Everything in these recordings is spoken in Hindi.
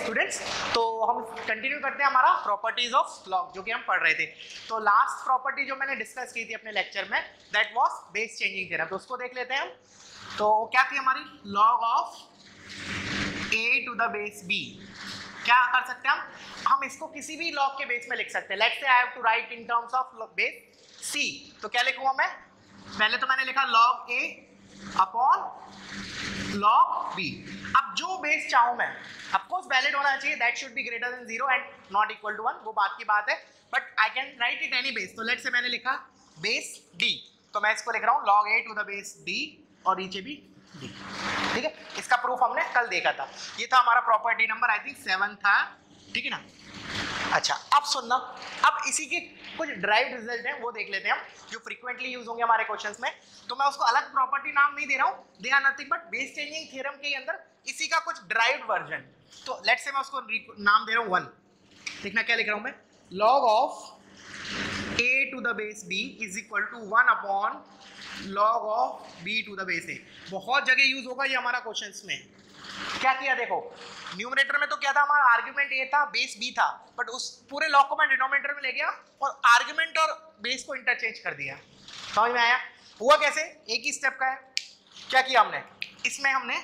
स्टूडेंट्स तो हम कंटिन्यू करते हैं हमारा प्रॉपर्टीज़ ऑफ़ लॉग जो कि हम पढ़ रहे थे। तो लास्ट प्रॉपर्टी जो मैंने डिस्कस की थी अपने लेक्चर में that was base changing theorem तो उसको देख लेते हैं हम। तो क्या थी हमारी? Log of a to the base b क्या कर सकते हैं हम? हम इसको किसी भी लॉग के बेस में लिख सकते हैं। Let's say I have to write in terms of base c तो क्या लिखूँगा मैं पहले तो मैंने लिखा log a upon log b अब जो बेस चाहूँ मैं ऑफ़ कोर्स वैलिड होना चाहिए that should be greater than zero and not equal to one वो बात की बात है but I can write it any base तो लेट से मैंने लिखा बेस डी तो मैं इसको लिख रहा हूँ log a to the base d और नीचे भी डी ठीक है? इसका प्रूफ हमने कल देखा था। ये था हमारा property number I think seven था। ठीक है ना? अच्छा अब सुनना अब इसी के कुछ ड्राइव रिज़ल्ट हैं, वो देख लेते हैं हम, जो फ्रीक्वेंटली यूज़ होंगे हमारे क्वेश्चंस में। तो मैं उसको अलग प्रॉपर्टी नाम नहीं दे रहा हूँ they are nothing but base changing theorem के अंदर इसी का कुछ ड्राइव वर्जन तो लेट्स से मैं उसको नाम दे रहा हूँ वन देखना क्या लिख रहा हूँ मैं? Log of a to the base b is equal to one upon log of b to the base a बहुत जगह यूज़ होगा ये हमारा क्वेश्चंस में। क्या किया देखो? न्यूमरेटर में तो क्या था, हमारा आर्ग्यूमेंट ए था बेस बी था बट उस पूरे लॉ को मैं डिनोमिनेटर में ले गया और आर्ग्यूमेंट और बेस को इंटरचेंज कर दिया। समझ में आया? हुआ कैसे? एक ही स्टेप का है। क्या किया हमने? इसमें हमने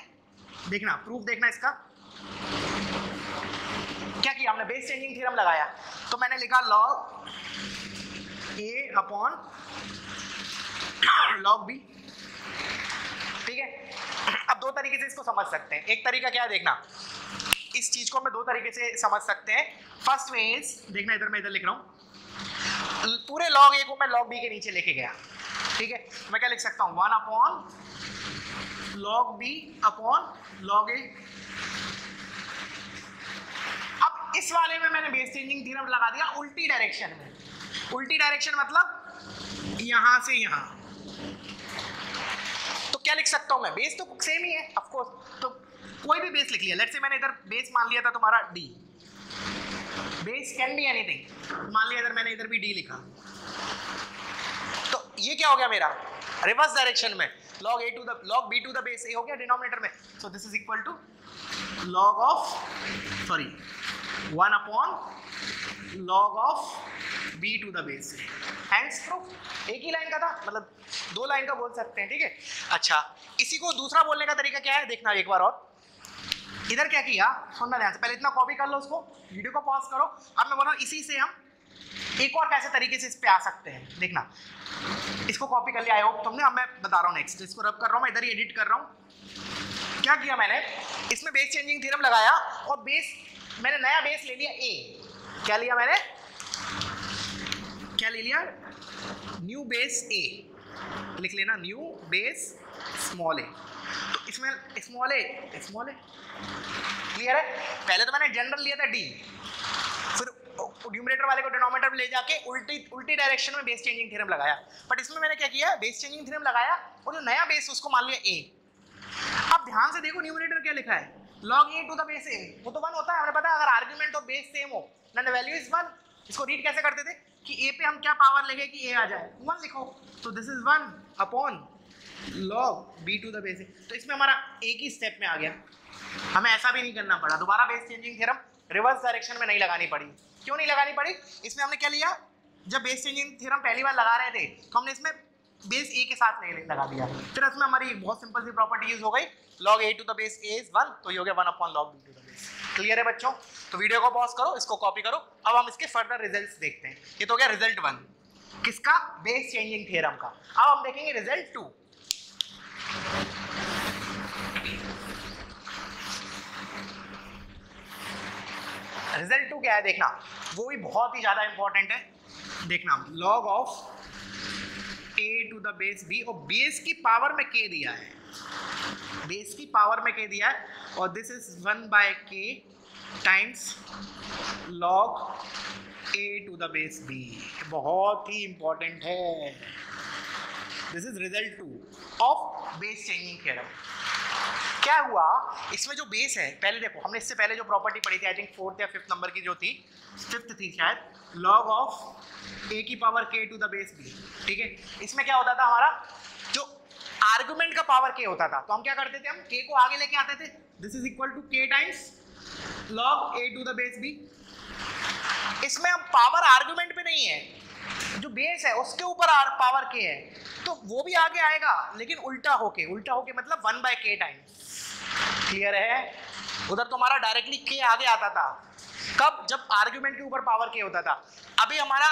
देखना प्रूफ देखना इसका। क्या किया हमने? बेस चेंजिंग थ्योरम लगाया। तो मैंने लिखा log a upon log b ठीक है? अब दो तरीके से इसको समझ सकते हैं। एक तरीका क्या है देखना? इस चीज़ को मैं दो तरीके से समझ सकते हैं। फ़र्स्ट वे इज़ देखना इधर, मैं इधर लिख रहा हूँ। पूरे लॉग ए को मैं लॉग बी के नीचे लेके गया। ठीक है? मैं क्या लिख सकता हूँ? One upon log b upon log a अब इस वाले में मैंने बेस चेंजिंग थ्योरम लगा दिया उल्टी डायरेक्शन में। उल्टी डायरेक्शन मतलब यहाँ से यहाँ। क्या लिख सकता हूँ मैं? बेस तो सेम ही है ऑफ़ कोर्स तो कोई भी बेस लिख लिया। लेट्स से मैंने इधर बेस मान लिया था तुम्हारा d base can be anything मान लिया इधर मैंने इधर भी डी लिखा। तो ये क्या हो गया मेरा? रिवर्स डायरेक्शन में। Log a to the log b to the base a हो गया डिनोमिनेटर में। So this is equal to log of sorry 1 upon log of b to the base hence proof एक ही लाइन का था? मतलब दो लाइन का बोल सकते हैं, ठीक है? अच्छा इसी को दूसरा बोलने का तरीका क्या है? देखना एक बार और। इधर क्या किया? सुनना ध्यान से, पहले इतना कॉपी कर लो उसको। वीडियो को पॉज करो। अब मैं बोल रहा हूँ, इसी से हम एक और कैसे तरीके से इस पे आ सकते हैं? देखना। इसको कॉपी कर लिया आई होप तुमने। अब मैं बता रहा हूँ नेक्स्ट इसको रब कर रहा हूँ, मैं इधर ही एडिट कर रहा हूँ। क्या किया मैंने? इसमें बेस चेंजिंग थ्योरम लगाया और बेस मैंने नया बेस ले लिया ए क्या लिया मैंने? क्या ले लिया? न्यू बेस ए लिख लेना न्यू बेस स्मॉल ए तो इसमें small a small a clear है? पहले तो मैंने जनरल लिया था डी फिर न्यूमरेटर वाले को डिनोमिनेटर में ले जाके उल्टी उल्टी डायरेक्शन में बेस चेंजिंग थ्योरम लगाया। बट इसमें मैंने क्या किया? बेस चेंजिंग थ्योरम लगाया और जो नया बेस उसको मान लिया ए अब ध्यान से देखो न्यूमिनेटर क्या लिखा है। log a to the base a वो तो वन होता है, हमें पता है, अगर आर्गुमेंट और बेस सेम हो। ना द वैल्यू इज़ वन इसको रीड कैसे करते थे? कि a पे हम क्या पावर लेंगे कि a आ जाए? वन लिखो। तो this is one upon log b to the base a तो इसमें हमारा एक ही स्टेप में आ गया। हमें ऐसा भी नहीं करना पड़ा। दोबारा base changing theorem reverse direction में नहीं लगानी पड़ी। क्यों नहीं लगानी पड़ी? इसमें हमने क्या लिया? जब बेस चेंजिंग थ्योरम पहली बार लगा रहे थे तो हमने इसमें बेस ए के साथ नहीं लगा दिया। फिर इसमें हमारी बहुत सिंपल सी प्रॉपर्टी यूज़ हो गई। Log a to the base a is 1 तो ये हो गया 1 upon log b to the base clear है बच्चों तो वीडियो को पॉज करो, इसको कॉपी करो। अब हम इसके फर्दर रिजल्ट्स देखते हैं। ये तो हो गया रिज़ल्ट 1 किसका? बेस चेंजिंग थ्योरम का। अब हम देखेंगे रिज़ल्ट 2 रिज़ल्ट टू क्या है? देखना। वो भी बहुत ही ज़्यादा इंपॉर्टेंट है। देखना। Log of a to the base b और बेस की पावर में के दिया है। बेस की पावर में के दिया है, और this is one by k times log a to the base b बहुत ही इंपॉर्टेंट है। This is result two of base changing theorem क्या हुआ? इसमें जो बेस है, पहले देखो, हमने इससे पहले जो प्रॉपर्टी पढ़ी थी आई थिंक फोर्थ या फिफ्थ नंबर की जो थी फिफ्थ थी शायद। लॉग ऑफ़ ए की पावर के टू द बेस बी ठीक है? इसमें क्या होता था हमारा? जो आर्गुमेंट का पावर के होता था तो हम क्या करते थे हम? के को आगे लेके आते थे। This is equal to k times log a to the base b इसमें हम पावर आर्गुमेंट पे नहीं है। जो बेस है, उसके ऊपर पावर के है। तो वो भी आगे आएगा, लेकिन उल्टा होके उल्टा होके मतलब one by k times clear है? उधर तो हमारा डायरेक्टली के आगे आता था। कब, जब आर्ग्यूमेंट के ऊपर पावर के होता था। अभी हमारा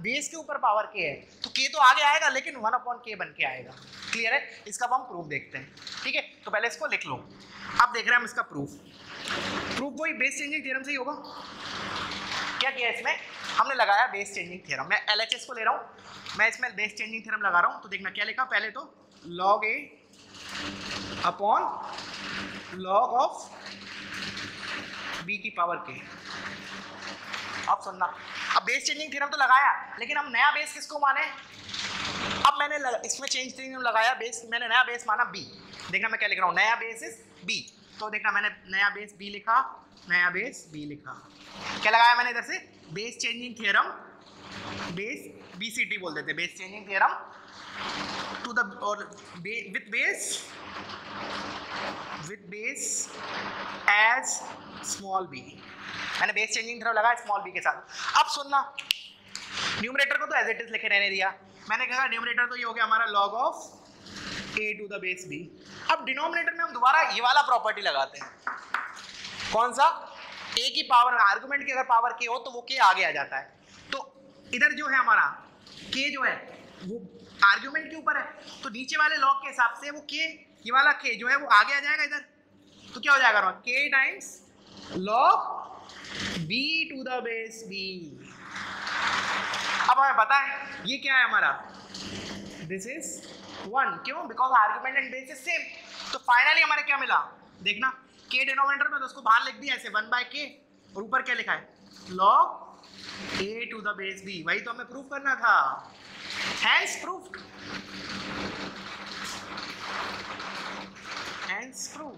बेस के ऊपर पावर के है तो के तो आगे आएगा, लेकिन वन अपॉन के बन के आएगा। क्लियर है? इसका अब हम प्रूफ देखते हैं। ठीक है? तो पहले इसको लिख लो। अब देख रहे हैं हम इसका प्रूफ प्रूफ वही बेस चेंजिंग थ्योरम से ही होगा। क्या किया इसमें? हमने लगाया बेस चेंजिंग थ्योरम मैं एलएचएस को ले रहा हूँ। मैं इसमें बेस चेंजिंग थ्योरम लगा रहा हूँ। तो देखना क्या लिखा पहले तो log a upon log of b की पावर के अब सुनना अब बेस चेंजिंग थ्योरम तो लगाया लेकिन हम नया बेस किसको माने? अब मैंने लगा, इसमें चेंज थ्योरम लगाया बेस मैंने नया बेस माना बी देखना मैं क्या लिख रहा हूँ? नया बेस इज़ बी तो देखना मैंने नया बेस बी लिखा नया बेस बी लिखा। क्या लगाया मैंने इधर से? Base changing theorem base b c t बोल देते base changing theorem to the और with base with base as small b मैंने बेस चेंजिंग थ्योरम लगाया स्मॉल बी के साथ। अब सुनना। न्यूमरेटर को तो एज इट इज़ लिखे रहने दिया। मैंने कहा न्यूमरेटर तो ये हो गया हमारा log of a to the base b अब डिनोमिनेटर में हम दोबारा ये वाला प्रॉपर्टी लगाते हैं। कौन सा? ए की पावर आर्गुमेंट की अगर पावर के हो तो वो के आगे आ जाता है। तो इधर जो है हमारा के जो है, वो आर्गुमेंट के ऊपर है। तो नीचे वाले लॉग के हिसाब से वो के ये वाला के जो है वो आगे आ जाएगा इधर। तो क्या हो जाएगा k times log b to the base b अब हमें पता है, ये क्या है हमारा? दिस इज़ वन क्यों? Because argument and base is same तो फाइनली हमारे क्या मिला? देखना के डिनोमिनेटर में तो उसको बाहर लिख दिया, ऐसे वन बाय के और ऊपर क्या लिखा है? Log a to the base b वही तो हमें प्रूफ करना था। Hence proof hence proof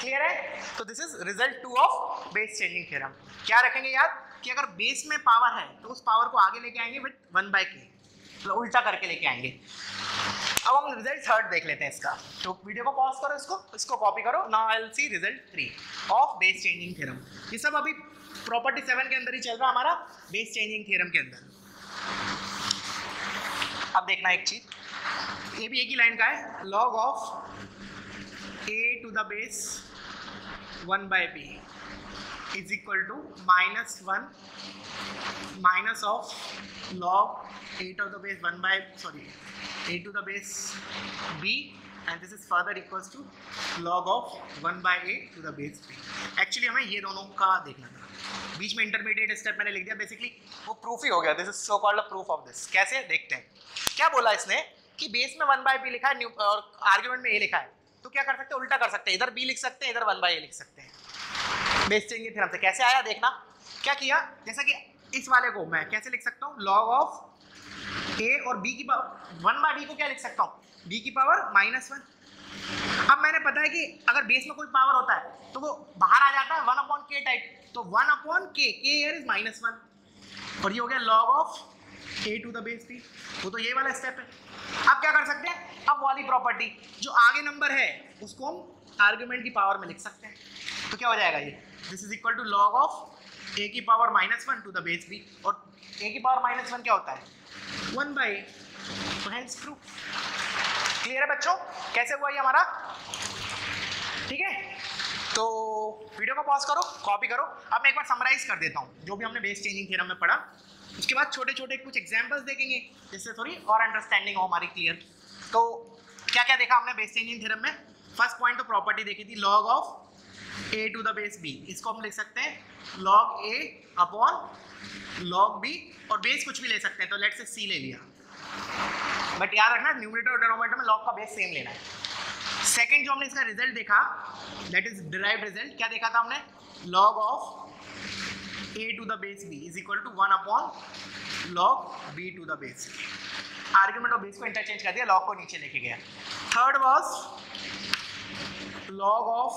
clear है? तो this is result two of base changing theorem क्या रखेंगे याद? कि अगर बेस में पावर है तो उस पावर को आगे लेके आएँगे विथ वन बाय के मतलब उल्टा करके लेके आएँगे। अब हम रिज़ल्ट थर्ड देख लेते हैं इसका। तो वीडियो को पॉज करो इसको। इसको कॉपी करो। Now I will see result three of base changing theorem ये सब अभी प्रॉपर्टी सेवन के अंदर ही चल रहा हमारा बेस चेंजिंग थ्योरम के अंदर। अब देखना एक चीज़। ये भी एक ही लाइन का है। Log of a to the base one by b is equal to minus one minus of log a to the base one by sorry a to the base b and this is further equals to log of 1 by a to the base b actually हमें ये दोनों का देखना था। बीच में इंटरमीडिएट स्टेप मैंने लिख दिया। बेसिकली वो प्रूफ ही हो गया। This is so called proof of this कैसे? देखते हैं। क्या बोला इसने? कि बेस में वन बाय बी लिखा है और आर्ग्यूमेंट में ए लिखा है। तो क्या कर सकते हैं? उल्टा कर सकते हैं। इधर बी लिख सकते हैं, इधर वन बाय ए लिख सकते हैं। बेस चेंजिंग थ्योरम से कैसे आया? देखना। क्या किया? जैसा कि इस वाले को मैं कैसे लिख सकता हूँ? लॉग ऑफ़ ए और बी की वन बाय बी को क्या लिख सकता हूँ? बी की पावर माइनस वन अब मैंने पता है कि अगर बेस में कोई पावर होता है तो वो बाहर आ जाता है वन अपॉन के टाइप तो one upon K K air is minus one और ये हो गया log of a to the base b वो तो ये वाला स्टेप है। अब क्या कर सकते हैं? अब वाली प्रॉपर्टी जो आगे नंबर है, उसको हम आर्ग्यूमेंट की पावर में लिख सकते हैं। तो क्या हो जाएगा ये? This is equal to log of a की power minus one to the base b और ए की पावर माइनस वन क्या होता है? वन बाई तो हैंस प्रूफ क्लियर है बच्चों? कैसे हुआ ये हमारा? ठीक है? तो वीडियो को पॉज करो कॉपी करो। अब मैं एक बार समराइज कर देता हूँ। जो भी हमने बेस चेंजिंग थ्योरम में पढ़ा, उसके बाद छोटे छोटे कुछ एग्जांपल्स देखेंगे, जिससे थोड़ी और अंडरस्टैंडिंग हो हमारी क्लियर तो क्या क्या देखा हमने बेस चेंजिंग थ्योरम में? फ़र्स्ट पॉइंट तो प्रॉपर्टी देखी थी log of a to the base b इसको हम लिख सकते हैं log a upon log b और बेस कुछ भी ले सकते हैं। तो लेट से सी ले लिया। बट याद रखना न्यूमरेटर और डिनोमिनेटर में लॉग का बेस सेम लेना है। सेकंड जो हमने इसका रिज़ल्ट देखा दैट इज़ डिराइव रिज़ल्ट क्या देखा था हमने? Log of a to the base b is equal to one upon log b to the base argument और बेस को इंटरचेंज कर दिया लॉग को नीचे लेके गया। थर्ड वॉज़ लॉग ऑफ़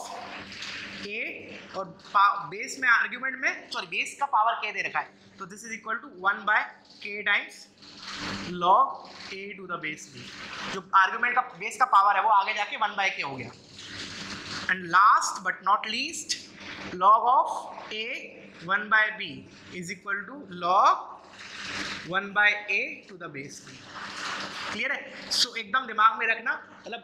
के और बेस में आर्ग्यूमेंट में सॉरी बेस का पावर के दे रखा है। तो this is equal to one by k times log a to the base b जो आर्ग्यूमेंट का बेस का पावर है वो आगे जाके वन बाय के हो गया। And last but not least log of a 1 by b is equal to log 1 by a to the base b clear है? सो so, एकदम दिमाग में रखना मतलब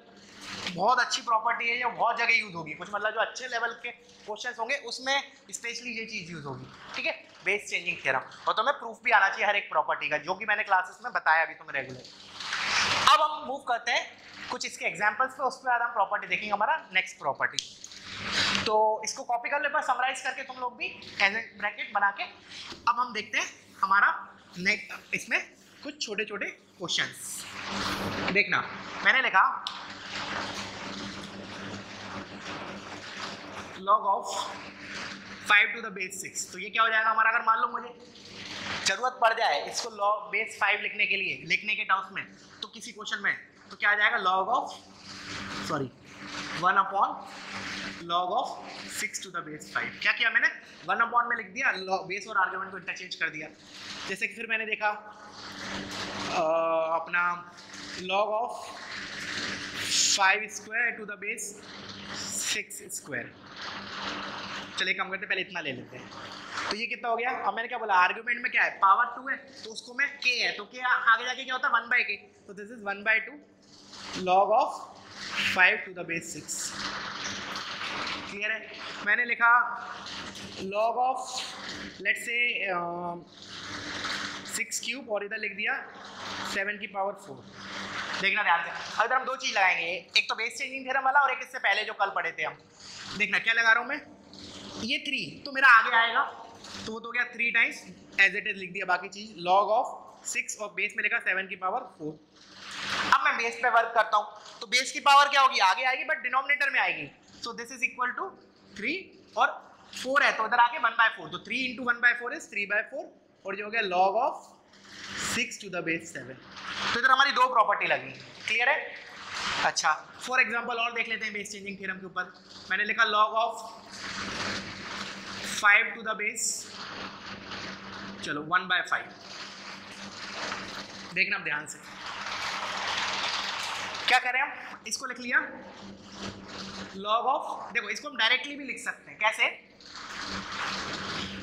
बहुत अच्छी प्रॉपर्टी है, या बहुत जगह यूज़ होगी। कुछ मतलब जो अच्छे लेवल के क्वेश्चन होंगे, उसमें स्पेशली ये चीज़ यूज़ होगी। ठीक है? बेस चेंजिंग थ्योरम और तुम्हें प्रूफ भी आना चाहिए हर एक प्रॉपर्टी का, जो कि मैंने क्लासेस में बताया अभी तुम्हें रेगुलर अब हम मूव करते हैं। कुछ इसके एग्जाम्पल्स पे, उसके बाद हम प्रॉपर्टी देखेंगे, हमारा नेक्स्ट प्रॉपर्टी तो इसको कॉपी कर ले पर समराइज करके तुम लोग भी एज ए ब्रैकेट बना के, अब हम देखते हैं हमारा नेक्स्ट इसमें कुछ छोटे छोटे क्वेश्चंस देखना, मैंने लिखा log of five to the base six तो ये क्या हो जाएगा हमारा? अगर मान लो मुझे ज़रूरत पड़ जाए इसको लॉग बेस फाइव लिखने के लिए लिखने के टर्म्स में तो किसी क्वेश्चन में तो क्या आ जाएगा? Log of sorry one upon log of six to the base five क्या किया मैंने? वन अपॉन में लिख दिया बेस और आर्ग्यूमेंट को इंटरचेंज कर दिया। जैसे कि फिर मैंने देखा आ, अपना log of five square to the base six square चलिए कम करते पहले इतना ले लेते हैं। तो ये कितना हो गया? अब मैंने क्या बोला आर्ग्यूमेंट में क्या है? पावर टू है तो उसको मैं के है। तो के आगे जाके क्या होता है? वन बाई के तो this is one by two log of 5 to the base 6 क्लियर है? मैंने लिखा लॉग ऑफ़ let's से सिक्स क्यूब और इधर लिख दिया सेवन की पावर फोर देखना ध्यान से। अगर हम दो चीज़ लगाएँगे, एक तो बेस चेंजिंग थ्योरम वाला और एक इससे पहले जो कल पढ़े थे हम। देखना, क्या लगा रहा हूँ मैं? ये थ्री तो मेरा आगे आएगा। तो वो तो गया three times as it is लिख दिया बाकी चीज़। लॉग ऑफ़ सिक्स और बेस में लिखा सेवन की पावर फोर अब मैं बेस पे वर्क करता हूँ। तो बेस की पावर क्या होगी? आगे आएगी बट डिनोमिनेटर में आएगी। So this is equal to three और फोर है तो इधर आगे वन बाय फोर तो three into one by four is three by four और जो हो गया log of six to the base seven. तो इधर हमारी दो प्रॉपर्टी लगी। क्लियर है? अच्छा। फॉर एग्ज़ाम्पल और देख लेते हैं बेस चेंजिंग थ्योरम के ऊपर। मैंने लिखा log of five to the base चलो वन बाय फाइव देखना आप ध्यान से। क्या करें हम? इसको लिख लिया। लॉग ऑफ़ देखो इसको हम डायरेक्टली भी लिख सकते हैं। कैसे?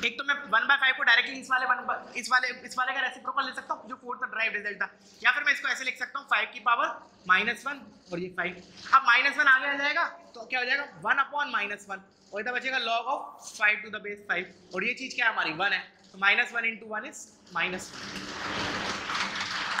एक तो मैं वन बाय फाइव को डायरेक्टली इस वाले वन इस वाले इस वाले का रेसिप्रोकल ले सकता हूँ, जो फोर्थ ड्राइव रिज़ल्ट था। या फिर मैं इसको ऐसे लिख सकता हूँ फाइव की पावर माइनस वन और ये फाइव अब माइनस वन आगे आ जाएगा तो क्या हो जाएगा? वन अपॉन माइनस वन और इधर बचेगा log of five to the base five और ये चीज़ क्या है? हमारी वन है। तो minus one into one is minus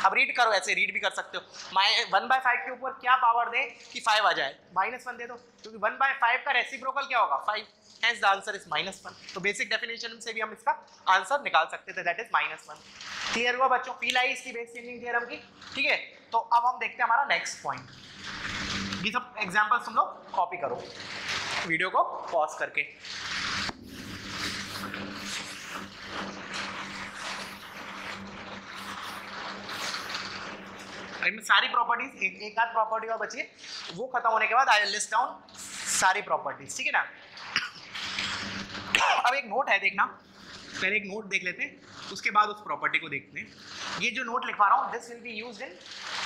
अब रीड करो, ऐसे रीड भी कर सकते हो। माइ वन बाय फाइव के ऊपर क्या पावर दे कि फाइव आ जाए? माइनस वन दे दो। क्योंकि वन बाय फाइव का रेसिप्रोकल क्या होगा? Five hence the answer is minus one तो बेसिक डेफिनेशन से भी हम इसका आंसर निकाल सकते थे that is minus one clear हुआ बच्चों? फील आई इसकी बेस चेंजिंग थ्योरम की? ठीक है? तो अब हम देखते हैं हमारा नेक्स्ट पॉइंट ये सब एग्जांपल्स तुम लोग कॉपी करो. वीडियो को पॉज करके. में सारी प्रॉपर्टीज़ एक, एक आध प्रॉपर्टी और बची है वो खत्म होने के बाद आई लिस्ट डाउन सारी प्रॉपर्टीज़ ठीक है ना? अब एक नोट है, देखना। पहले एक नोट देख लेते हैं, उसके बाद उस प्रॉपर्टी को देखते हैं। ये जो नोट लिखवा रहा हूँ this will be use in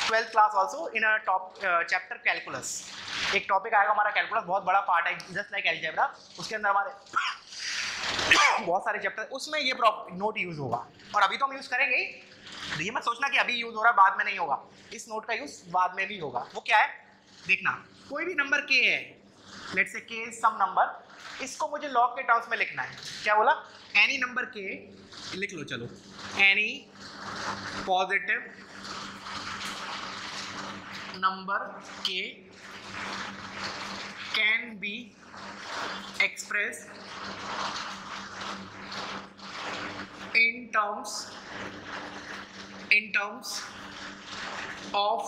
twelfth class also in top chapter calculus एक टॉपिक आएगा हमारा कैलकुलस बहुत बड़ा पार्ट है जस्ट लाइक एल्जेब्रा उसके अंदर हमारे बहुत सारे चैप्टर उसमें ये नोट यूज़ होगा। और अभी तो हम यूज़ करेंगे ये मत सोचना कि अभी यूज़ हो रहा है बाद में नहीं होगा। इस नोट का यूज़ बाद में भी होगा। वो क्या है? देखना। कोई भी नंबर के है लेट से के सम नंबर इसको मुझे लॉग के टर्म्स में लिखना है। क्या बोला? एनी नंबर के लिख लो, चलो। Any positive number k can be express in terms in terms of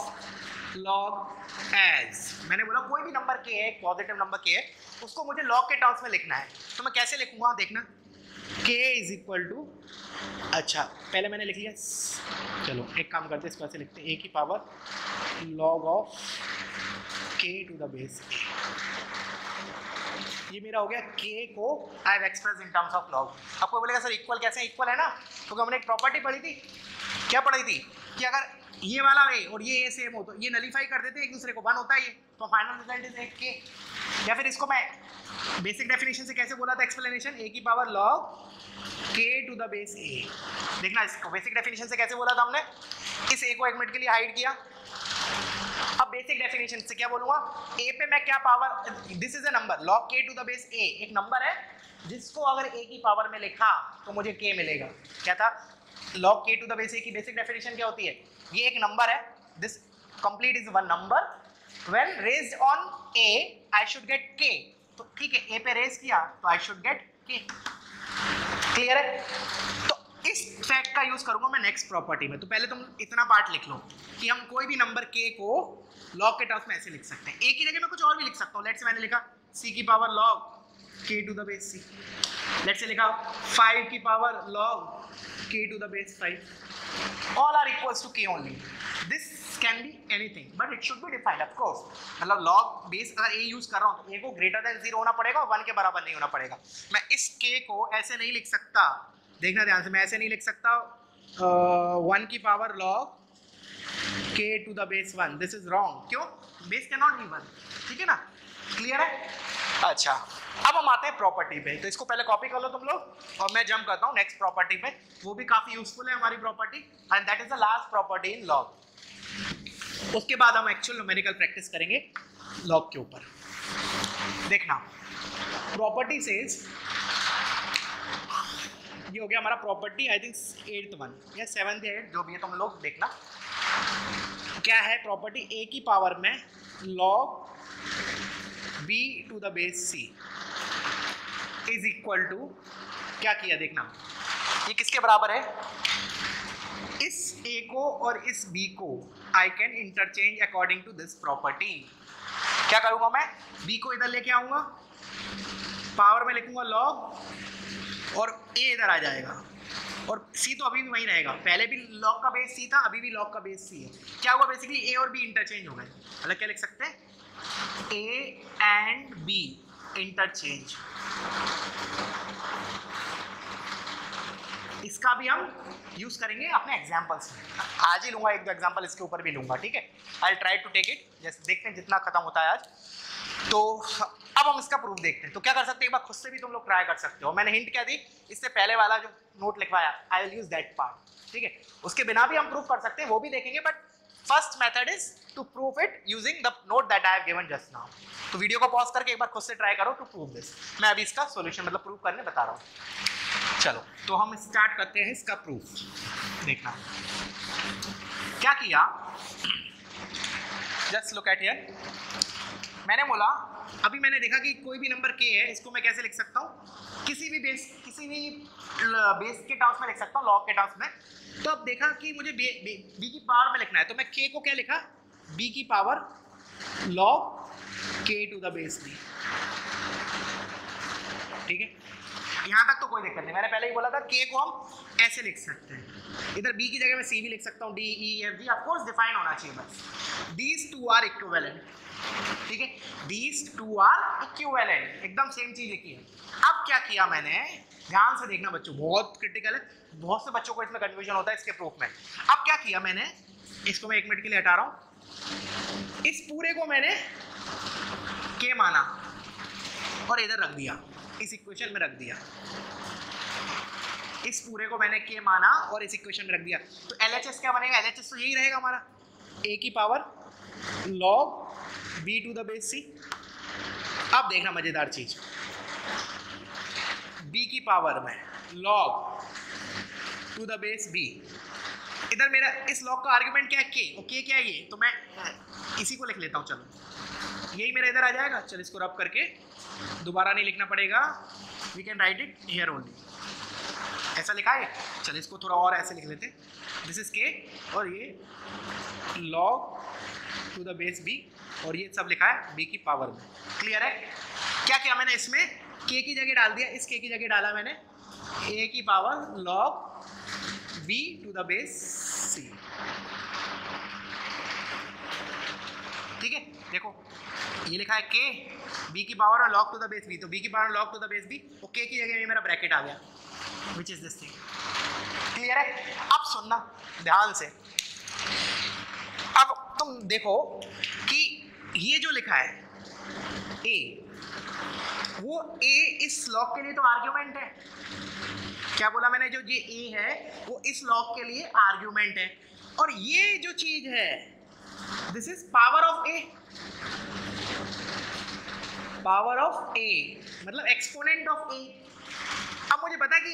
log as. मैंने बोला, कोई भी नंबर के है पॉजिटिव नंबर के है, उसको मुझे लॉग के टर्म्स में लिखना है। तो मैं कैसे लिखूँगा? देखना। के इज़ इक्वल टू अच्छा पहले मैंने लिख लिया। चलो, एक काम करते इसको ऐसे लिखते ए की power log of k to the base ये मेरा हो गया के को I have express in terms of log आपको बोलेगा, सर इक्वल कैसे इक्वल है ना? क्योंकि तो हमने एक प्रॉपर्टी पढ़ी थी। क्या पढ़ी थी? कि अगर ये वाला ए और ये ए सेम हो। तो ये नलीफाई कर देते हैं, एक दूसरे को। वन होता है ये। तो फाइनल रिज़ल्ट इज़ एक के। या फिर इसको मैं बेसिक डेफिनेशन से कैसे बोला था? एक्सप्लेनेशन ए की power log k to the base a देखना, इसको बेसिक डेफिनेशन से कैसे बोला था हमने? इस ए को एक मिनट के लिए हाइड किया। अब बेसिक डेफिनेशन से क्या बोलूँगा? ए पे मैं क्या power this is a number log k to the base a एक नंबर है, जिसको अगर ए की पावर में लिखा तो मुझे के मिलेगा। क्या था? लॉग के टू द बेस ए की बेसिक डेफिनेशन क्या होती है? ये एक नंबर है. This complete is one number when raised on a I should get k तो ठीक है ए पे रेज किया तो I should get k clear है? तो इस फैक्ट का यूज़ करूँगा मैं नेक्स्ट प्रॉपर्टी में. तो पहले तुम इतना पार्ट लिख लो कि हम कोई भी नंबर के को लॉग के टर्म्स में ऐसे लिख सकते हैं. ए की जगह मैं कुछ और भी लिख सकता हूँ. लेट से मैंने लिखा सी की power log K to the base C let से लिखा फाइव की power log K to the base five all are equals to K only this can be anything but it should be defined of course मतलब लॉग बेस अगर ए यूज़ कर रहा हूँ तो ए को ग्रेटर देन ज़ीरो होना पड़ेगा और वन के बराबर नहीं होना पड़ेगा। मैं इस के को ऐसे नहीं लिख सकता। देखना ध्यान से, मैं ऐसे नहीं लिख सकता। वन की power log k to the base one this is wrong क्यों? Base can not be one ठीक है ना? क्लियर है? अच्छा। अब हम आते हैं प्रॉपर्टी पे। तो इसको पहले कॉपी कर लो तुम लोग, और मैं जंप करता हूँ नेक्स्ट प्रॉपर्टी पे। वो भी काफ़ी यूजफुल है हमारी property and that is the last property in log उसके बाद हम एक्चुअल न्यूमेरिकल प्रैक्टिस करेंगे लॉग के ऊपर। देखना प्रॉपर्टी सेज ये हो गया हमारा property I think eighth one या सेवन्थ एट जो भी है तुम लोग देखना। क्या है प्रॉपर्टी ए की पावर में log b to the base c is equal to क्या किया देखना? ये किसके बराबर है? इस ए को और इस बी को I can interchange according to this property क्या करूँगा मैं? बी को इधर लेके आऊँगा। पावर में लिखूँगा लॉग और ए इधर आ जाएगा। और सी तो अभी भी वहीं रहेगा। पहले भी लॉग का बेस सी था, अभी भी लॉग का बेस सी है। क्या हुआ? बेसिकली ए और बी इंटरचेंज हो गए। मतलब क्या लिख सकते हैं? ए एंड बी इंटरचेंज इसका भी हम यूज़ करेंगे अपने एग्जाम्पल्स में। आज ही लूँगा एक दो एग्ज़ाम्पल इसके ऊपर भी लूँगा, ठीक है? I try to take it जैसे देखते हैं जितना खत्म होता है आज। तो अब हम इसका प्रूफ देखते हैं। तो क्या कर सकते हैं? एक बार खुद से भी तुम लोग ट्राई कर सकते हो। मैंने हिंट क्या दी? इससे पहले वाला जो नोट लिखवाया I will use that part ठीक है? उसके बिना भी हम प्रूफ कर सकते हैं, वो भी देखेंगे but first method is to proof it using the note that I have given just now तो वीडियो को पॉज करके एक बार खुद से ट्राई करो टू प्रूव दिस मैं अभी इसका सोल्यूशन मतलब प्रूव करने बता रहा हूँ। चलो तो हम स्टार्ट करते हैं इसका प्रूफ देखना। क्या किया? जस्ट लुक एट हियर मैंने बोला अभी मैंने देखा कि कोई भी नंबर के है इसको मैं कैसे लिख सकता हूँ? किसी भी बेस किसी भी बेस के टर्म्स में लिख सकता हूँ लॉग के टर्म्स में। तो अब देखा कि मुझे बी, बी, बी की पावर में लिखना है। तो मैं के को क्या लिखा? बी की power log k to the base b ठीक है? यहाँ तक तो कोई दिक्कत नहीं। मैंने पहले ही बोला था के को हम ऐसे लिख सकते हैं। इधर बी की जगह मैं सी भी लिख सकता हूँ। D e f g of course define होना चाहिए बस। दीज टू आर इक्वेलेंट ठीक है? दीज टू आर इक्विवेलेंट एकदम सेम चीज़ लिखी है। अब क्या किया मैंने? ध्यान से देखना बच्चों, बहुत क्रिटिकल है। बहुत से बच्चों को इसमें कंफ्यूजन होता है, इसके प्रूफ में। अब क्या किया मैंने? इसको मैं एक मिनट के लिए हटा रहा हूँ। इस पूरे को मैंने के माना। और इधर रख दिया। इस इक्वेशन में रख दिया। इस पूरे को मैंने के माना और इस इक्वेशन में रख दिया। तो एलएचएस क्या बनेगा? एलएचएस तो यही रहेगा हमारा। ए की power log b to the base c अब देखना मज़ेदार चीज़। बी की पावर में log to the base b इधर मेरा, इस लॉग का आर्ग्यूमेंट क्या है? के और के क्या है ये? तो मैं इसी को लिख लेता हूँ, चलो। यही मेरा इधर आ जाएगा। चल इसको रब करके दोबारा नहीं लिखना पड़ेगा। We can write it here only ऐसा लिखा है? चलो इसको थोड़ा और ऐसे लिख लेते। दिस इज़ के और ये log to the base b और ये सब लिखा है बी की पावर में। क्लियर है? क्या किया मैंने इसमें? के की जगह डाल दिया। इस के की जगह डाला मैंने। ए की power log b to the base c ठीक है? देखो ये लिखा है के बी की पावर और log to the base b तो बी की power log to the base b और के की जगह में मेरा ब्रैकेट आ गया which is this thing clear है? अब सुनना, ध्यान से। अब तुम देखो कि ये जो लिखा है ए वो ए इस लॉग के लिए तो आर्ग्यूमेंट है। क्या बोला मैंने? जो ये ए है, वो इस लॉग के लिए आर्ग्यूमेंट है। और ये जो चीज़ है this is power of a power of a मतलब एक्सपोनेंट ऑफ़ ए अब मुझे पता है कि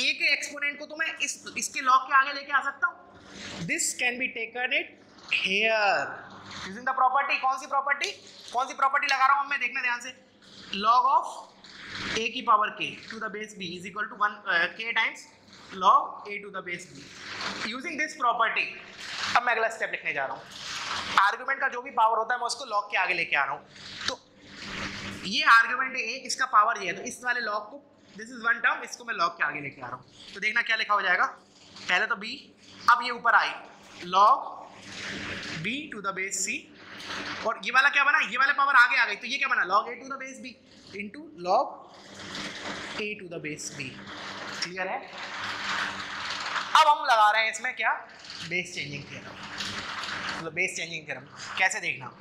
ए के एक्सपोनेंट को तो मैं इस, इसके लॉग के आगे लेके आ सकता हूँ। This can be taken it here using the property कौन सी प्रॉपर्टी कौन सी प्रॉपर्टी लगा रहा हूँ मैं? देखना ध्यान से। लॉग ऑफ़ ए की power k to the base b is equal to one k times log a to the base b using this property अब मैं अगला स्टेप लिखने जा रहा हूँ। आर्ग्यूमेंट का जो भी पावर होता है, मैं उसको लॉग के आगे लेके आ रहा हूँ। तो ये आर्ग्यूमेंट ए इसका पावर ये है। तो इस वाले लॉग को दिस इज़ वन टर्म इसको मैं लॉग के आगे लेके आ रहा हूँ। तो देखना क्या लिखा हो जाएगा। पहले तो बी अब ये ऊपर आई log b to the base c और ये वाला क्या बना? ये वाला पावर आगे आ गई। तो ये क्या बना? Log a to the base b into log a to the base b clear है? अब हम लगा रहे हैं इसमें क्या? बेस चेंजिंग थ्योरम मतलब बेस चेंजिंग थ्योरम कैसे देखना?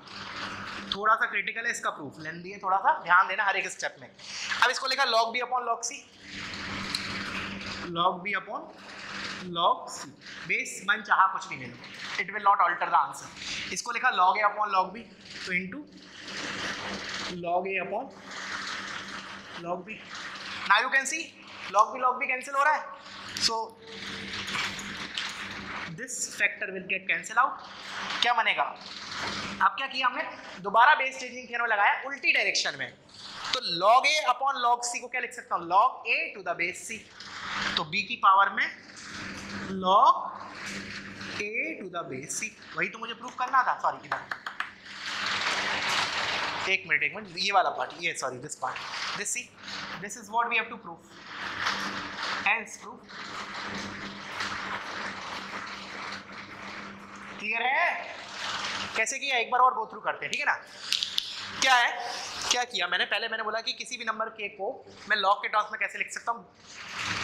थोड़ा सा क्रिटिकल है, इसका प्रूफ लेंदी है थोड़ा सा ध्यान देना हर एक स्टेप में। अब इसको लिखा log b upon log c log b upon log c base मन चाहा कुछ भी ले लो। It will not alter the answer इसको लिखा log a upon log b तो into log a upon log b now you can see log b log b cancel हो रहा है। So this factor will get cancel out क्या बनेगा अब क्या किया हमने? दोबारा बेस चेंजिंग थ्योरम लगाया, उल्टी डायरेक्शन में। तो log a upon log c को क्या लिख सकता हूँ? Log a to the base c तो b की पावर में log a to the base c वही तो मुझे प्रूफ करना था। सॉरी इधर। एक मिनट एक मिनट ये वाला पार्ट ये sorry this part this see this is what we have to proof hence proof clear है? कैसे किया? एक बार और गो थ्रू करते हैं, ठीक है ना? क्या है? क्या किया? मैंने पहले मैंने बोला कि किसी भी नंबर के को मैं लॉग के टर्म्स में कैसे लिख सकता हूँ?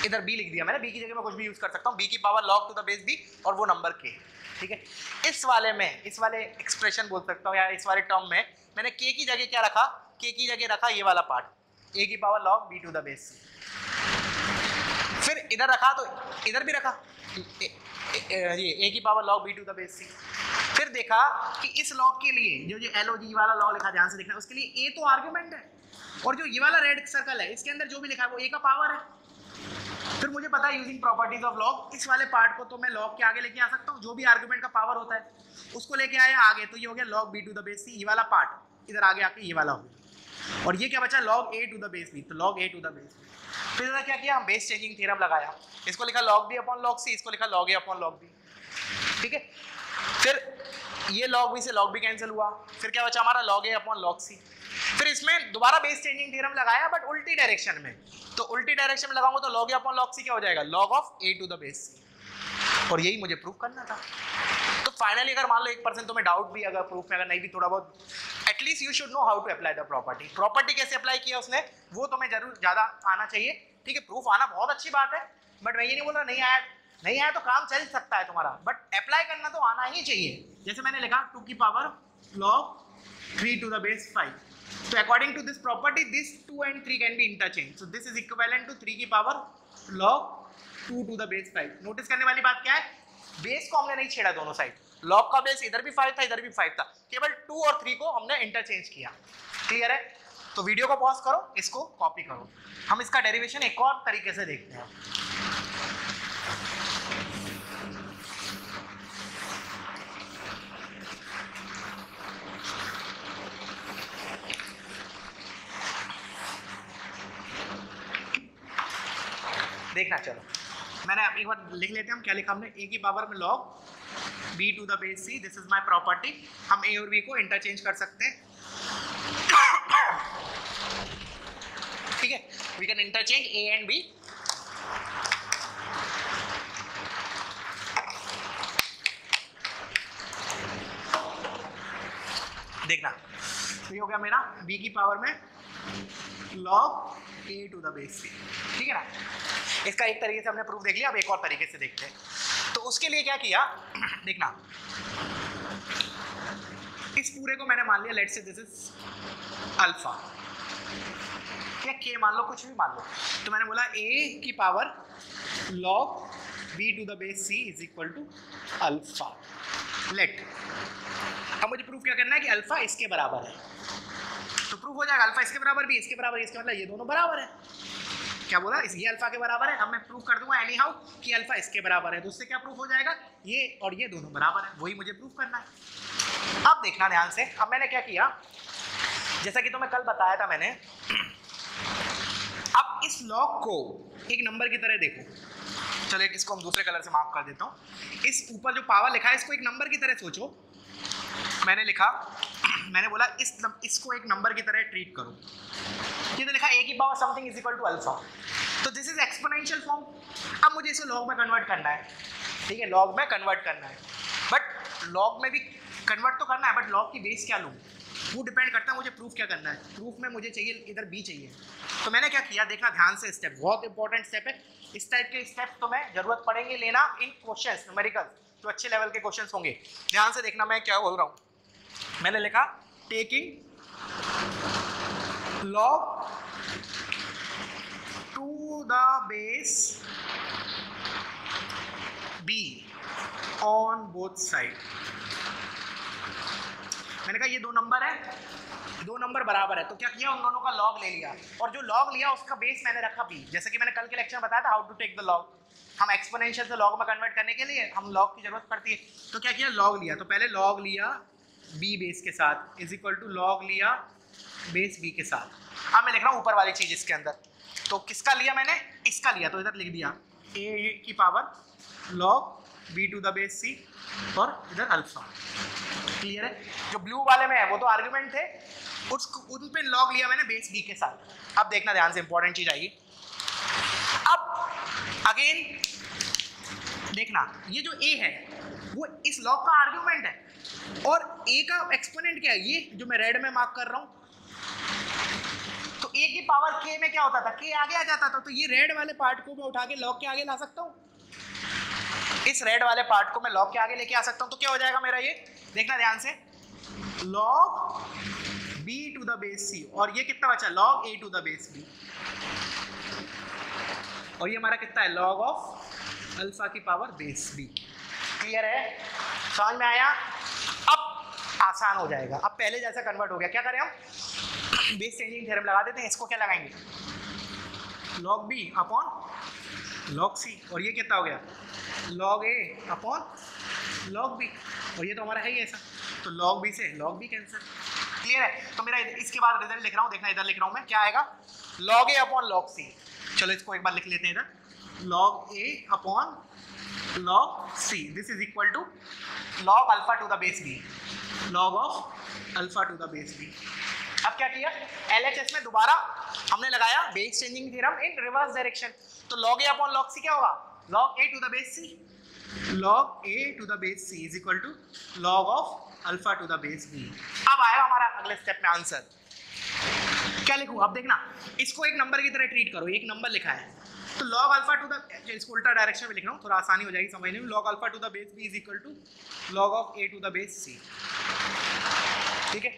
इधर बी लिख दिया मैंने बी की जगह मैं कुछ भी यूज़ कर सकता हूँ। बी की power log to the base b और वो नंबर के ठीक है? इस वाले में, इस वाले एक्सप्रेशन बोल सकता हूँ या इस वाले टर्म में, मैंने के की जगह क्या रखा? के की जगह रखा ये वाला पार्ट ए की power log b to the base फिर इधर रखा तो इधर भी रखा ये ए की power log b to the base c फिर देखा कि इस लॉग के लिए, जो जो एल ओ जी वाला लॉग लिखा, ध्यान से देखना, उसके लिए ए तो आर्ग्यूमेंट है। और जो ये वाला रेड सर्कल है, इसके अंदर जो भी लिखा है, वो ए का पावर है। फिर मुझे पता है यूजिंग प्रॉपर्टीज़ ऑफ़ लॉग इस वाले पार्ट को तो मैं लॉग के आगे लेके आ सकता हूँ, जो भी आर्ग्यूमेंट का पावर होता है, उसको लेके आया आगे तो ये हो गया log b to the base c ये वाला पार्ट इधर आगे आके ये वाला हो गया। और ये क्या बचा? Log a to the base b तो log a to the base b फिर इधर क्या किया? बेस चेंजिंग थ्योरम लगाया। इसको लिखा log b upon log c इसको लिखा log a upon log b ठीक है? फिर ये लॉग बी से लॉग बी कैंसिल हुआ। फिर क्या बचा हमारा? Log a upon log c फिर इसमें दोबारा बेस चेंजिंग थ्योरम लगाया बट उल्टी डायरेक्शन में। तो उल्टी डायरेक्शन में लगाऊँगा तो log a upon log c क्या हो जाएगा? Log of a to the base c और यही मुझे प्रूव करना था। तो फाइनली अगर मान लो एक परसेंट तुम्हें डाउट भी, अगर प्रूफ में अगर नहीं भी थोड़ा बहुत at least you should know how to apply the property property कैसे अप्लाई किया उसने? वो तुम्हें ज़रूर ज़्यादा आना चाहिए। ठीक है प्रूफ आना बहुत अच्छी बात है बट मैं ये नहीं बोल रहा, नहीं आया नहीं आया तो काम चल सकता है तुम्हारा बट अप्लाई करना तो आना ही चाहिए। जैसे मैंने लिखा टू की power log three to the base five तो according to this property this two and three can be interchange so this is equivalent to three की power log two to the base five notice करने वाली बात क्या है? बेस को हमने नहीं छेड़ा दोनों साइड लॉग का बेस इधर भी फाइव था, इधर भी फाइव था। केवल टू और थ्री को हमने इंटरचेंज किया। क्लियर है? तो वीडियो को पॉज करो, इसको कॉपी करो। हम इसका डेरिवेशन एक और तरीके से देखते हैं। देखना, चलो। मैंने एक बार लिख लेते हैं, हम क्या लिखा हमने? ए की पावर में log b to the base c this is my property हम ए और बी को इंटरचेंज कर सकते हैं। ठीक है? We can interchange a and b देखना। तो ये हो गया मेरा b की पावर में log a to the base c ठीक है ना? इसका एक तरीके से हमने प्रूफ देख लिया, अब एक और तरीके से देखते हैं। तो उसके लिए क्या किया? देखना। इस पूरे को मैंने मान लिया लेट से दिस इज़ अल्फ़ा या के मान लो, कुछ भी मान लो। तो मैंने बोला ए की power log b to the base c is equal to alpha let अब मुझे प्रूफ क्या करना है कि अल्फ़ा इसके बराबर है? तो प्रूफ हो जाएगा अल्फ़ा इसके बराबर भी इसके बराबर, इसके मतलब ये दोनों बराबर है। क्या बोला? इस ये अल्फ़ा के बराबर है अब मैं प्रूफ कर दूँगा एनी हाउ कि अल्फ़ा इसके बराबर है तो उससे क्या प्रूफ हो जाएगा? ये और ये दोनों बराबर है, वही मुझे प्रूफ करना है। अब देखना ध्यान से, अब मैंने क्या किया? जैसा कि तुम्हें कल बताया था मैंने, अब इस लॉग को एक नंबर की तरह देखो। चलो इसको हम दूसरे कलर से मार्क कर देता हूँ। इस ऊपर जो पावर लिखा है, इसको एक नंबर की तरह सोचो। मैंने लिखा, मैंने बोला इस, इसको एक नंबर की तरह ट्रीट करो। ये तो लिखा ए की power something is equal to alpha तो दिस इज़ एक्सपोनेंशियल फॉर्म अब मुझे इसे लॉग में कन्वर्ट करना है। ठीक है लॉग में कन्वर्ट करना है। बट लॉग में भी कन्वर्ट तो करना है बट लॉग की बेस क्या लूँ? वो डिपेंड करता है, मुझे प्रूफ क्या करना है? प्रूफ में मुझे चाहिए, इधर बी चाहिए। तो मैंने क्या किया? देखना ध्यान से स्टेप बहुत इंपॉर्टेंट स्टेप है। इस टाइप के स्टेप तुम्हें ज़रूरत पड़ेंगे लेना इन क्वेश्चन न्यूमेरिकल जो अच्छे लेवल के क्वेश्चन होंगे। ध्यान से देखना मैं क्या बोल रहा हूँ। मैंने लिखा taking log to the base b on both side मैंने कहा ये दो नंबर है, दो नंबर बराबर है तो क्या किया उन दोनों का लॉग ले लिया? और जो लॉग लिया उसका बेस मैंने रखा बी जैसे कि मैंने कल के लेक्चर में बताया था how to take the log हम एक्सपोनेंशियल से लॉग में कन्वर्ट करने के लिए हम लॉग की ज़रूरत पड़ती है। तो क्या किया? लॉग लिया। तो पहले लॉग लिया बी बेस के साथ। इज़ इक्वल टू लॉग लिया बेस बी के साथ। अब मैं लिख रहा हूँ ऊपर वाली चीज़ इसके अंदर। तो किसका लिया मैंने? इसका लिया तो इधर लिख दिया। ए की power log b to the base c और इधर अल्फ़ा क्लियर है? जो ब्लू वाले में है, वो तो आर्ग्यूमेंट थे उस उन पे लॉग लिया मैंने बेस बी के साथ। अब देखना ध्यान से इंपॉर्टेंट चीज़ आएगी। अब अगेन देखना, ये जो ए है, वो इस लॉग का आर्ग्यूमेंट है। और ए का एक्सपोनेंट क्या है? ये जो मैं रेड में मार्क कर रहा हूँ ए की पावर के में क्या होता था? के आगे आ जाता था तो ये रेड वाले पार्ट को मैं उठा के लॉग के आगे ला सकता हूँ? इस रेड वाले पार्ट को मैं लॉग के आगे लेके आ सकता हूँ तो क्या हो जाएगा मेरा ये? देखना ध्यान से। Log b to the base c और ये कितना बचा? Log a to the base b और ये हमारा कितना है? लॉग ऑफ़ अल्फ़ा की पावर बेस बी क्लियर है? समझ में आया? अब आसान हो जाएगा। अब पहले जैसा कन्वर्ट हो गया, क्या करें हम? बेस चेंजिंग थ्योरम लगा देते हैं, इसको क्या लगाएँगे? Log b upon log c और ये कितना हो गया? Log a upon log b और ये तो हमारा है ही ऐसा। तो लॉग बी से लॉग बी कैंसिल क्लियर है? तो मेरा इसके बाद रिज़ल्ट लिख रहा हूँ, देखना इधर लिख रहा हूँ मैं, क्या आएगा? Log a upon log c चलो इसको एक बार लिख लेते हैं इधर। Log a upon log c, this is equal to log alpha to the base b log of alpha to the base b अब क्या किया? LHS में दोबारा हमने लगाया base changing theorem in reverse direction तो log a upon log c क्या होगा? Log a to the base c. Log a to the base c is equal to log of alpha to the base b. अब आया हमारा अगले स्टेप में आंसर क्या लिखूं? अब देखना। इसको एक नंबर की तरह ट्रीट करो। एक नंबर लिखा है। तो लॉग अल्फ़ा टू द इसको उल्टा डायरेक्शन में लिख रहा हूँ। थोड़ा आसानी हो जाएगी समझने में। Log alpha to the base b is equal to log of a to the base c ठीक है?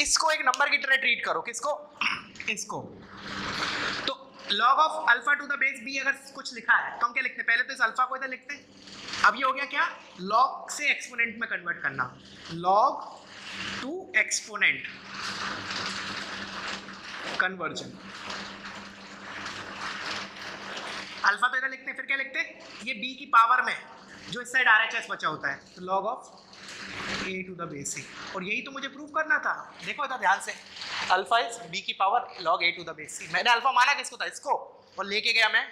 इसको एक नंबर की तरह ट्रीट करो। किसको? इसको। तो log of alpha to the base b अगर कुछ लिखा है तो हम क्या लिखते हैं? पहले तो इस अल्फ़ा को इधर लिखते हैं। अब ये हो गया क्या? लॉग से एक्सपोनेंट में कन्वर्ट करना। Log to exponent conversion alpha तो इधर लिखते हैं, फिर क्या लिखते हैं? ये बी की पावर में, जो इस साइड आर एच एस बचा होता है तो log of a to the base c और यही तो मुझे प्रूव करना था। देखो इधर ध्यान से। अल्फ़ा इज़ बी की power log a to the base c मैंने अल्फ़ा माना किसको था? इसको। और लेके गया मैं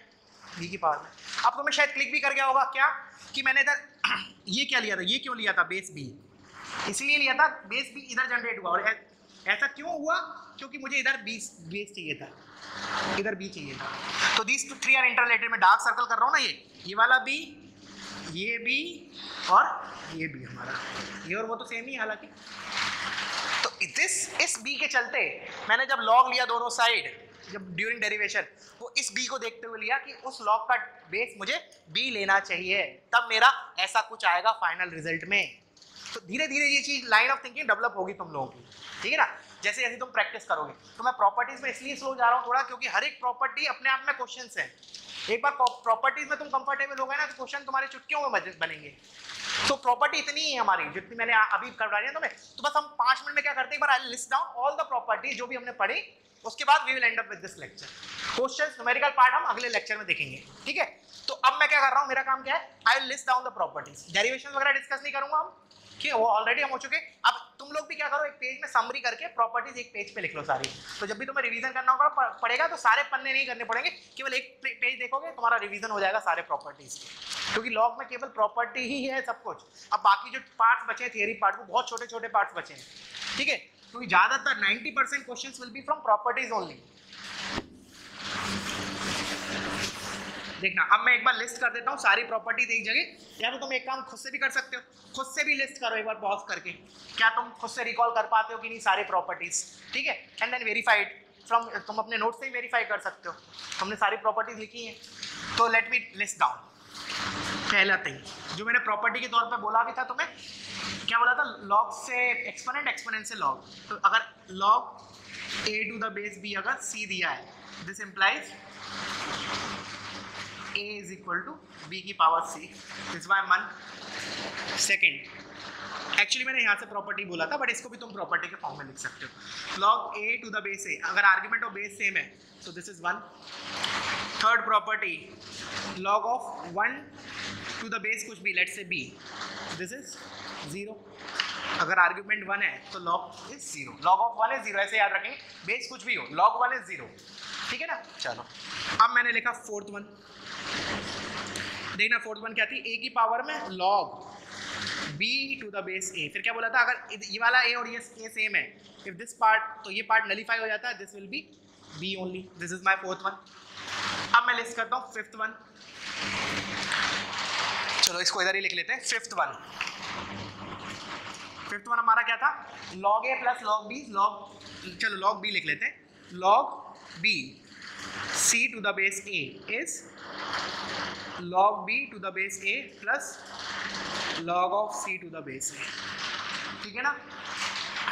बी की पावर में। अब मैं शायद क्लिक भी कर गया होगा। क्या? कि मैंने इधर ये क्या लिया था? ये क्यों लिया था? बेस बी इसलिए लिया था बेस बी इधर जनरेट हुआ। और ऐसा क्यों हुआ? क्योंकि मुझे इधर बेस बेस चाहिए था। इधर बी चाहिए था। तो this two three are interrelated में डार्क सर्कल कर रहा हूँ ना ये? ये वाला बी ये बी और ये बी हमारा। ये और वो तो सेम ही हालाँकि। तो दिस इस बी के चलते मैंने जब लॉग लिया दोनों साइड जब ड्यूरिंग डेरिवेशन वो इस बी को देखते हुए लिया कि उस लॉग का बेस मुझे बी लेना चाहिए। तब मेरा ऐसा कुछ आएगा फाइनल रिज़ल्ट में। तो धीरे धीरे ये चीज़ लाइन ऑफ़ थिंकिंग डेवलप होगी तुम लोगों की। ठीक है ना? जैसे जैसे तुम प्रैक्टिस करोगे। तो मैं प्रॉपर्टीज़ में इसलिए स्लो जा रहा हूँ थोड़ा क्योंकि हर एक प्रॉपर्टी अपने आप में क्वेश्चन है। एक बार प्रॉपर्टीज़ में तुम कंफर्टेबल हो गए ना तो क्वेश्चन तुम्हारे चुटकियों में बनेंगे। तो प्रॉपर्टी इतनी ही है हमारी, जितनी मैंने अभी करवा रही है तुम्हें। तो बस हम पाँच मिनट में क्या करते हैं, एक बार list down all the property जो भी हमने पढ़ी, उसके बाद we will end up with this lecture questions numerical part हम अगले लेक्चर में देखेंगे, ठीक है? तो अब मैं क्या कर रहा हूँ, मेरा काम क्या है? I will list down the properties derivation वगैरह डिस्कस नहीं करूँगा हम। ठीक है वो ऑलरेडी हम हो चुके अब तुम लोग भी क्या करो, एक पेज में समरी करके प्रॉपर्टीज़ एक पेज पे लिख लो सारी। तो जब भी तुम्हें रिवीजन करना होगा पड़ेगा तो सारे पन्ने नहीं करने पड़ेंगे। केवल एक पेज देखोगे, तुम्हारा रिवीजन हो जाएगा सारे प्रॉपर्टीज़ के क्योंकि लॉग में केवल प्रॉपर्टी ही है सब कुछ। अब बाकी जो पार्ट्स बचे हैं थियरी पार्ट वो बहुत छोटे छोटे पार्ट्स बचे हैं। ठीक है? क्योंकि ज़्यादातर 90 percent question will be from properties only देखना। अब मैं एक बार लिस्ट कर देता हूँ, सारी प्रॉपर्टीज़ एक जगह या तो तुम एक काम खुद से भी कर सकते हो। खुद से भी लिस्ट करो एक बार पॉज करके। क्या तुम खुद से रिकॉल कर पाते हो कि नहीं सारी प्रॉपर्टीज़ ठीक है? एंड देन वेरीफाइड फ्रॉम तुम अपने नोट से ही वेरीफाई कर सकते हो। हमने सारी प्रॉपर्टीज़ लिखी हैं। तो लेट मी लिस्ट डाउन पहला थिंग जो मैंने प्रॉपर्टी के तौर पर बोला भी था तुम्हें, क्या बोला था? लॉग से एक्सपोनेंट एक्सपोनेंट से लॉग तो अगर log a to the base b अगर सी दिया है this implies a is equal to b की पावर c. दिस माय मन सेकंड एक्चुअली मैंने यहाँ से प्रॉपर्टी बोला था बट इसको भी तुम प्रॉपर्टी के फॉर्म में लिख सकते हो. Log a to the base a अगर आर्ग्यूमेंट ऑफ़ बेस सेम है तो this is one third property log of one to the base कुछ भी let say b this is zero अगर आर्ग्यूमेंट वन है तो log is zero log of one is zero ऐसे याद रखेंगे बेस कुछ भी हो लॉग वन इज़ ज़ीरो ठीक है ना? चलो. अब मैंने लिखा फोर्थ वन देखना फोर्थ वन क्या थी? ए की पावर में log b to the base a फिर क्या बोला था? अगर ये वाला ए और ये ए सेम है इफ़ दिस पार्ट तो ये पार्ट नलीफाई हो जाता है this will be b only this is my fourth one अब मैं लिस्ट करता हूँ फिफ्थ वन चलो, इसको इधर ही लिख लेते हैं फिफ्थ वन फिफ्थ वन हमारा क्या था? Log a plus log b log चलो लॉग बी लिख लेते हैं. Log b c to the base a is log b to the base a plus log of c to the base a. ठीक है ना?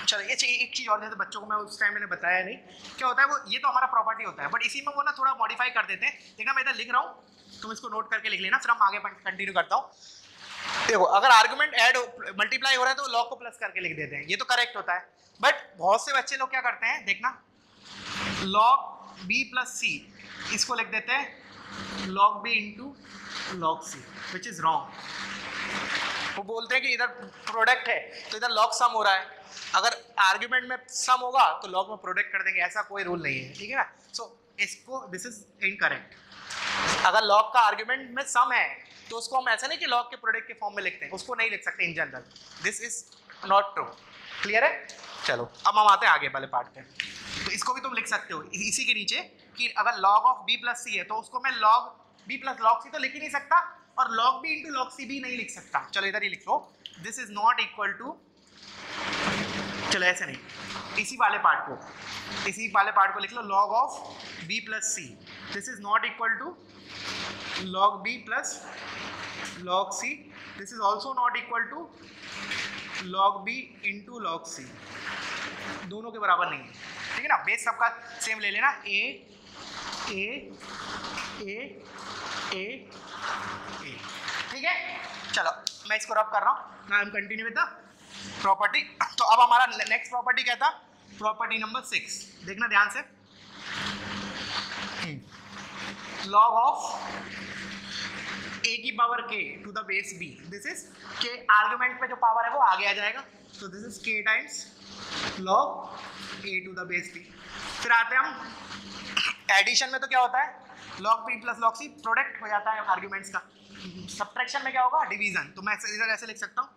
चलो, ये एक चीज़ और जैसे बच्चों को मैं उस टाइम मैंने बताया नहीं। क्या होता है, वो, ये तो हमारा प्रॉपर्टी होता है बट इसी में वो ना थोड़ा मॉडिफाई कर देते हैं। देखना, मैं इधर लिख रहा हूँ, तुम इसको नोट करके लिख लेना, फिर हम आगे कंटिन्यू करता हूँ। देखो, अगर आर्गुमेंट ऐड मल्टीप्लाई हो रहा है तो लॉग को प्लस करके लिख देते हैं। ये तो करेक्ट होता है। बट बहुत से बच्चे लोग क्या करते हैं, देखना लॉग बी प्लस सी इसको लिख देते हैं log b into log c which is wrong वो बोलते हैं कि इधर प्रोडक्ट है तो इधर लॉग सम हो रहा है। अगर आर्ग्यूमेंट में सम होगा तो लॉग में प्रोडक्ट कर देंगे, ऐसा कोई रूल नहीं है, ठीक है ना? सो इसको दिस इज़ इनकरेक्ट अगर लॉग का आर्ग्यूमेंट में सम है तो उसको हम ऐसा नहीं कि लॉग के प्रोडक्ट के फॉर्म में लिखते हैं, उसको नहीं लिख सकते in general this is not true clear है? चलो, अब हम आते हैं आगे वाले पार्ट पे। तो इसको भी तुम लिख सकते हो। इसी के नीचे कि अगर log of b plus c है तो उसको मैं log b plus log c तो लिख ही नहीं सकता और log b into log c भी नहीं लिख सकता। चलो इधर ही लिख। लो this is not equal to चलो ऐसे नहीं। इसी वाले पार्ट को। इसी वाले पार्ट को लिख लो। Log of b plus c this is not equal to log b plus log c this is also not equal to log b into log c दोनों के बराबर नहीं है। ठीक है ना? बेस सबका सेम ले लेना। ए ए ए ए ए ठीक है? चलो, मैं इसको रब कर रहा हूँ। I am continue with the property तो अब हमारा नेक्स्ट प्रॉपर्टी क्या था? प्रॉपर्टी नंबर सिक्स देखना ध्यान से। लॉग ऑफ़ ए की power K to the base B this is के आर्गुमेंट पे जो पावर है वो आगे आ जाएगा। तो this is K times log A to the base B फिर आते हैं हम एडिशन में तो क्या होता है? Log P plus log C product हो जाता है आर्ग्यूमेंट्स का। सब्ट्रैक्शन में क्या होगा? डिवीज़न तो मैं इधर ऐसे लिख सकता हूँ।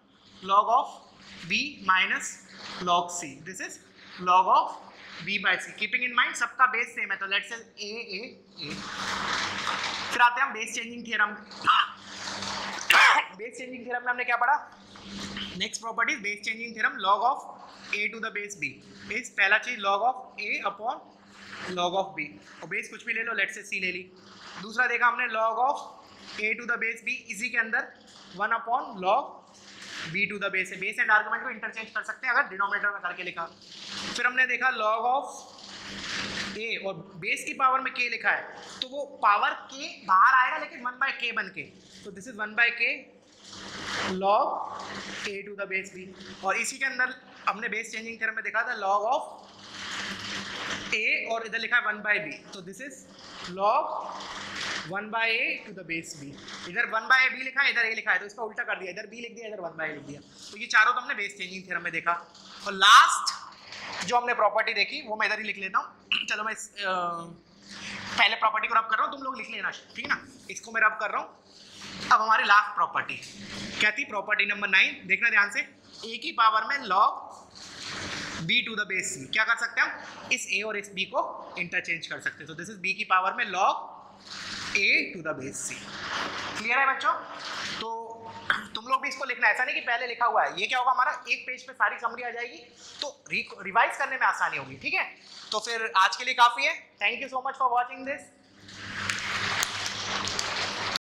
Log of B minus log C this is log of B by C keeping in mind सबका बेस सेम है तो लेट्स ए ए ए फिर आते हैं हम base changing theorem base changing theorem में हमने क्या पढ़ा? Next property base changing theorem log of A to the base B is पहला चीज़ log of A upon log of B और बेस कुछ भी ले लो लेट से सी ले ली। दूसरा देखा हमने log of A to the base B इसी के अंदर one upon log B to the base है बेस एंड आर्गुमेंट को इंटरचेंज कर सकते हैं, अगर डिनोमिनेटर में करके लिखा। फिर हमने देखा लॉग ऑफ़ ए और बेस की पावर में के लिखा है। तो वो पावर के बाहर आएगा, लेकिन वन बाय के बन के। तो this is one by K log A to the base B और इसी के अंदर हमने बेस चेंजिंग थ्योरम में देखा था लॉग ऑफ़ ए और इधर लिखा है वन बाय बी तो this is log one by A to the base B इधर वन बाय बी लिखा है इधर ए लिखा है तो इसका उल्टा कर दिया इधर बी लिख दिया इधर वन बाय लिख दिया। तो ये चारों तो हमने बेस चेंजिंग थ्योरम में देखा। और लास्ट जो हमने प्रॉपर्टी देखी वो मैं इधर ही लिख लेता हूँ। चलो मैं इस, आ, पहले प्रॉपर्टी को रब कर रहा हूँ तुम लोग लिख लेना ठीक है ना? इसको मैं रब कर रहा हूँ। अब हमारी लास्ट प्रॉपर्टी क्या थी प्रॉपर्टी नंबर नाइन देखना ध्यान से। ए की पावर में log B to the base C क्या कर सकते हैं हम? इस ए और इस बी को इंटरचेंज कर सकते हैं। तो दिस इज़ बी की पावर में log A to the base C clear है बच्चों? तो तुम लोग भी इसको लिखना ऐसा नहीं कि पहले लिखा हुआ है। ये क्या होगा? हमारा एक पेज पे सारी समरी आ जाएगी। तो रिवाइज करने में आसानी होगी। ठीक है? तो फिर आज के लिए काफ़ी है। Thank you so much for watching this